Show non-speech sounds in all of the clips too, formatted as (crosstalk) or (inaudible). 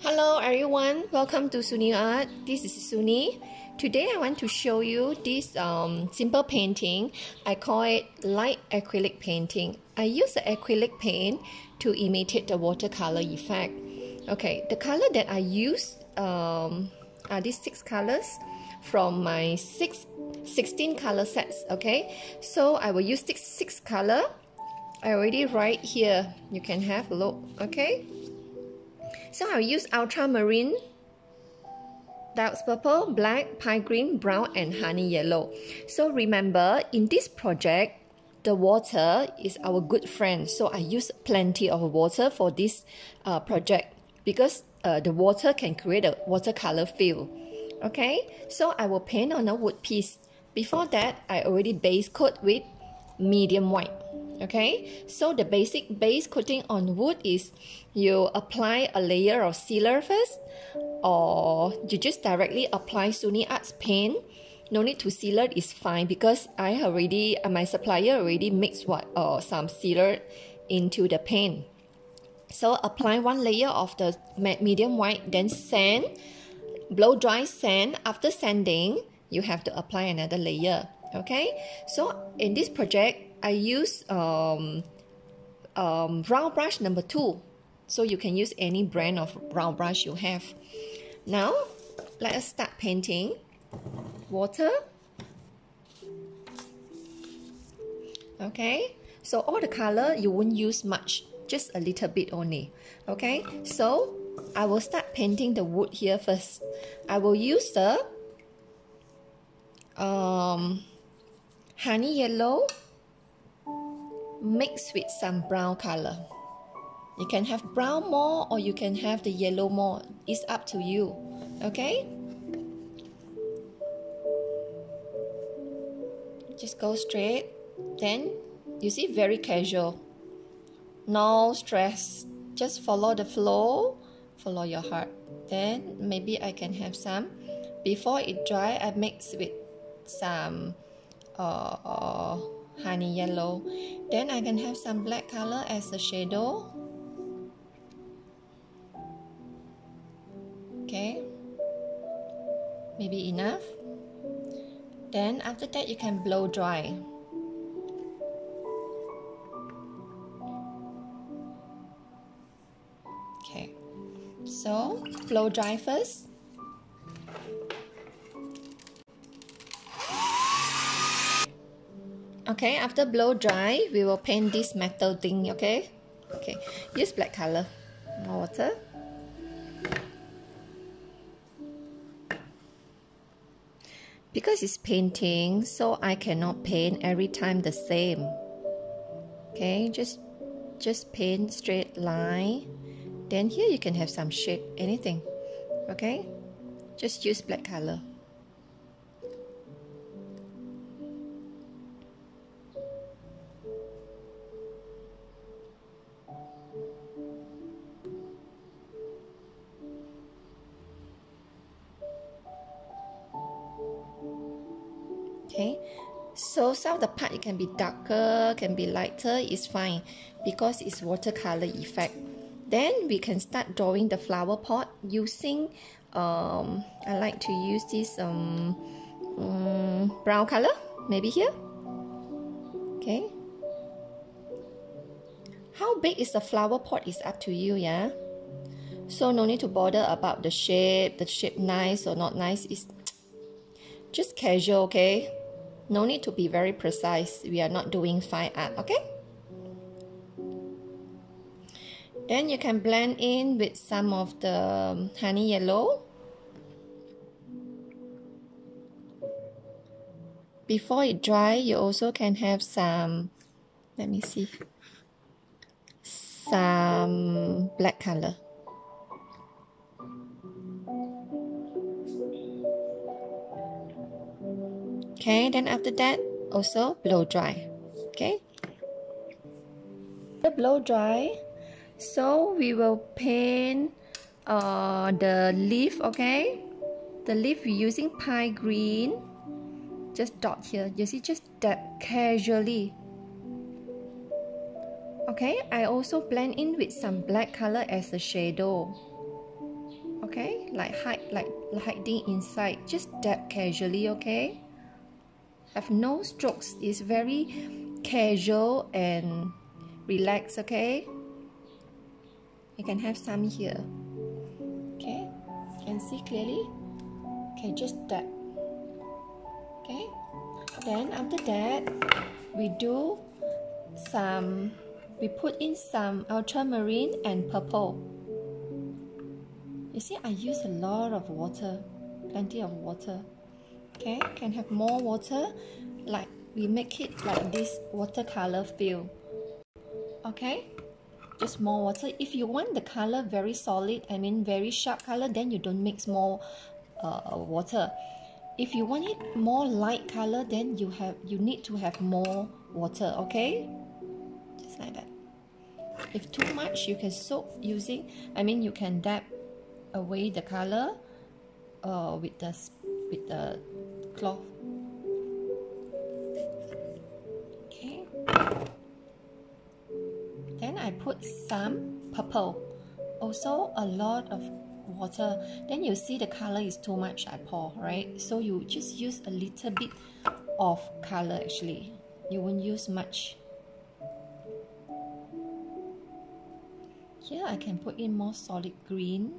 Hello everyone, welcome to Suni Art. This is Suni. Today I want to show you this um, simple painting. I call it light acrylic painting. I use the acrylic paint to imitate the watercolor effect. Okay, the color that I use um, are these six colors from my six, 16 color sets. Okay, so I will use six, six color. I already write here. You can have a look. Okay. So I'll use ultramarine, dark purple, black, pine green, brown, and honey yellow. So remember, in this project, the water is our good friend. So I use plenty of water for this uh, project because uh, the water can create a watercolor feel. Okay, so I will paint on a wood piece. Before that, I already base coat with medium white okay? So the basic base coating on wood is you apply a layer of sealer first or you just directly apply Suni Arts paint. No need to sealer is fine because I already uh, my supplier already mixed what uh, some sealer into the paint. So apply one layer of the medium white then sand blow dry sand. After sanding you have to apply another layer okay? So in this project I use um, um, round brush number two. So you can use any brand of round brush you have. Now, let us start painting. Water. Okay, so all the color you won't use much, just a little bit only. Okay, so I will start painting the wood here first. I will use the um, honey yellow mixed with some brown color. You can have brown more or you can have the yellow more. It's up to you. Okay? Just go straight. Then you see very casual. No stress. Just follow the flow. Follow your heart. Then maybe I can have some. Before it dry, I mix with some uh, honey yellow then I can have some black color as a shadow. Okay. Maybe enough. Then after that you can blow dry. Okay. So blow dry first okay after blow dry we will paint this metal thing okay? Okay use black color. More water. Because it's painting so I cannot paint every time the same. Okay just just paint straight line. Then here you can have some shape anything. Okay just use black color okay? So some of the part it can be darker can be lighter is fine. Because it's watercolor effect. Then we can start drawing the flower pot using um, I like to use this um, um, brown color maybe here? Okay? How big is the flower pot is up to you yeah? So no need to bother about the shape the shape nice or not nice is just casual okay no need to be very precise. We are not doing fine art, okay? Then you can blend in with some of the um, honey yellow. Before it dry, you also can have some, let me see, some black color. Okay then after that also blow dry. Okay? The blow dry so we will paint uh, the leaf okay? The leaf we're using pine green. Just dot here. You see just that casually. Okay? I also blend in with some black color as a shadow. Okay? Like hide like hiding inside. Just dab casually okay have no strokes. It's very casual and relaxed okay? You can have some here. Okay? Can see clearly? Okay just that. okay? Then after that we do some we put in some ultramarine and purple. You see I use a lot of water plenty of water okay can have more water like we make it like this watercolor feel okay just more water. If you want the color very solid I mean very sharp color then you don't mix more uh, water. If you want it more light color then you have you need to have more water okay? Just like that. If too much you can soak using I mean you can dab away the color uh, with the with the cloth. Okay. Then I put some purple. Also a lot of water. Then you see the color is too much I pour right? So you just use a little bit of color actually. You won't use much. Here I can put in more solid green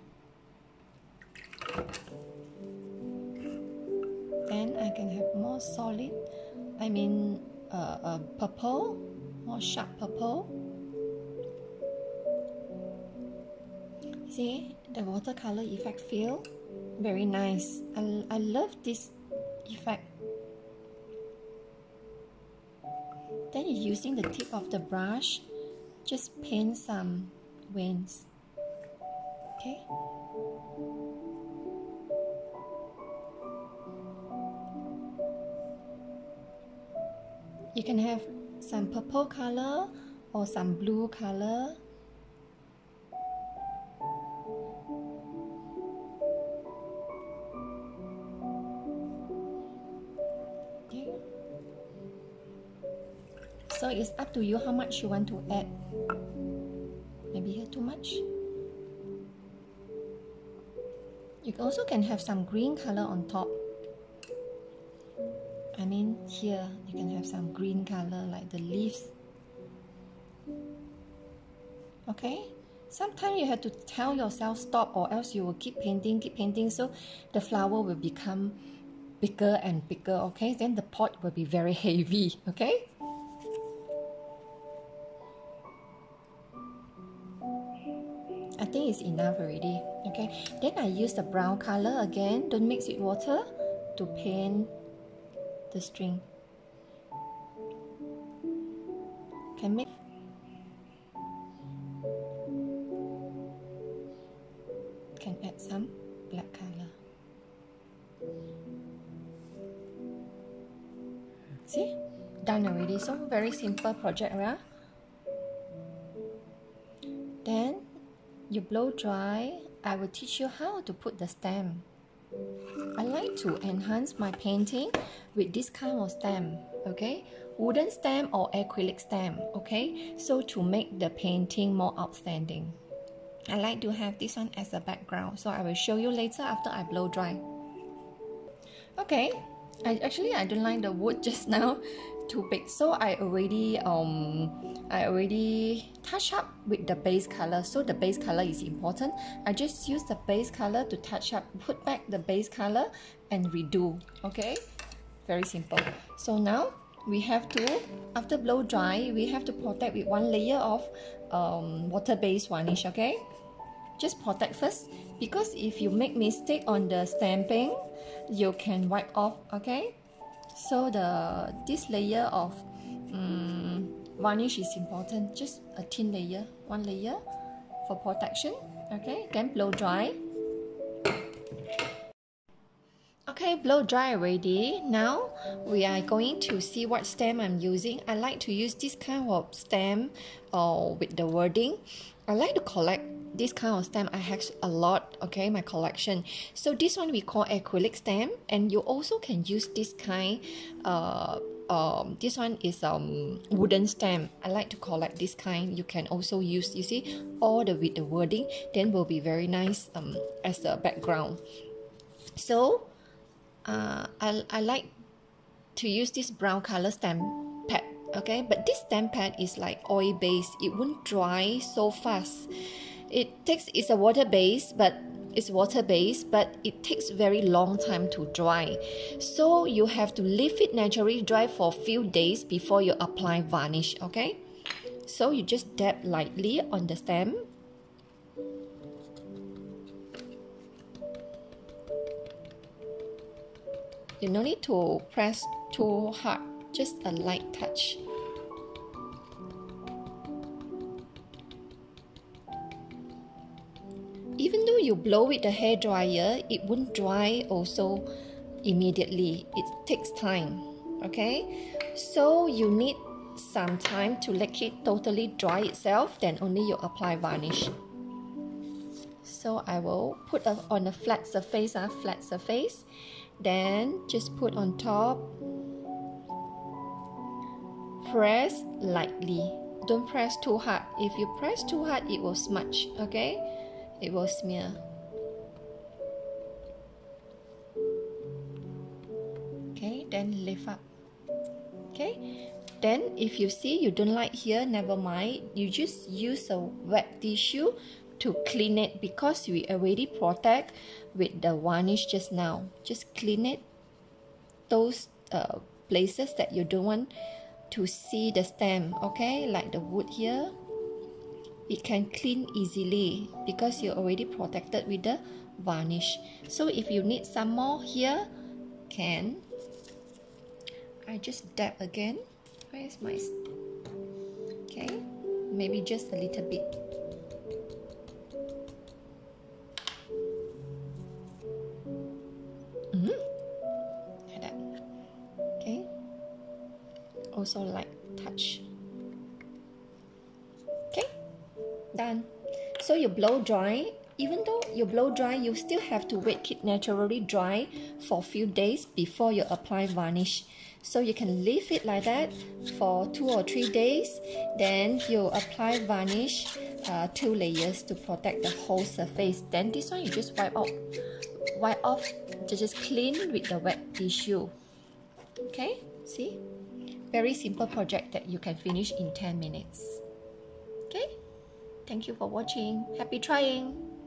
then I can have more solid I mean uh, uh, purple more sharp purple. See the watercolor effect feel very nice. I, I love this effect. Then using the tip of the brush just paint some wings. okay you can have some purple color or some blue color. So it's up to you how much you want to add. Maybe here too much. You also can have some green color on top I mean here you can have some green color like the leaves. Okay? Sometimes you have to tell yourself stop or else you will keep painting keep painting so the flower will become bigger and bigger okay? Then the pot will be very (laughs) heavy okay? I think it's enough already okay? Then I use the brown color again. Don't mix with water to paint the string. Can make can add some black color. See? Done already. So very simple project right? Then you blow dry. I will teach you how to put the stem I like to enhance my painting with this kind of stem, okay? Wooden stem or acrylic stem, okay? So to make the painting more outstanding. I like to have this one as a background, so I will show you later after I blow dry. Okay, I actually I don't like the wood (laughs) just now too big. So I already um I already touch up with the base color. So the base color is important. I just use the base color to touch up put back the base color and redo. Okay? Very simple. So now we have to after blow dry we have to protect with one layer of um, water based varnish okay? Just protect first because if you make mistake on the stamping you can wipe off okay so the this layer of um, varnish is important. Just a thin layer one layer for protection okay? Then blow dry. Okay blow dry already. Now we are going to see what stem I'm using. I like to use this kind of stem or uh, with the wording. I like to collect this kind of stamp I have a lot okay my collection so this one we call acrylic stamp and you also can use this kind uh um, this one is um wooden stamp. I like to collect this kind. You can also use you see all the with the wording. Then will be very nice um as the background. So, uh, I I like to use this brown color stamp pad. Okay, but this stamp pad is like oil based. It won't dry so fast. It takes it's a water base, but it's water based but it takes very long time to dry. So you have to leave it naturally dry for a few days before you apply varnish okay? So you just dab lightly on the stem. You no need to press too hard just a light touch you blow with the hair dryer, it won't dry also immediately. It takes time. Okay, so you need some time to let it totally dry itself. Then only you apply varnish. So I will put on a flat surface, uh, flat surface. Then just put on top. Press lightly. Don't press too hard. If you press too hard, it will smudge. Okay it was smear. Okay, then lift up. Okay, then if you see you don't like here, never mind. You just use a wet tissue to clean it because we already protect with the varnish just now. Just clean it. Those uh, places that you don't want to see the stem, okay, like the wood here it can clean easily because you're already protected with the varnish. So if you need some more here can. I just dab again. Where is my okay maybe just a little bit. Mm -hmm. like that. Okay. Also like touch you blow dry even though you blow dry you still have to wait it naturally dry for a few days before you apply varnish. So you can leave it like that for two or three days then you apply varnish uh, two layers to protect the whole surface. Then this one you just wipe off wipe off just clean with the wet tissue. Okay see? Very simple project that you can finish in 10 minutes Thank you for watching. Happy trying!